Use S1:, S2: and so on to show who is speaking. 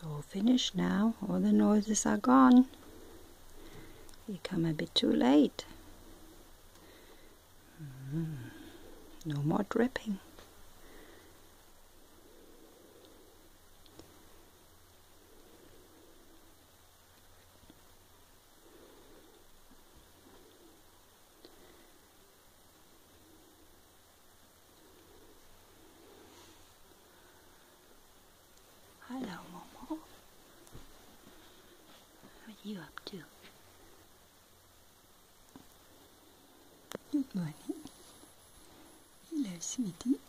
S1: So finished now, all the noises are gone. You come a bit too late. Mm. No more dripping. Hello, you up to? Good morning. Hello, sweetie.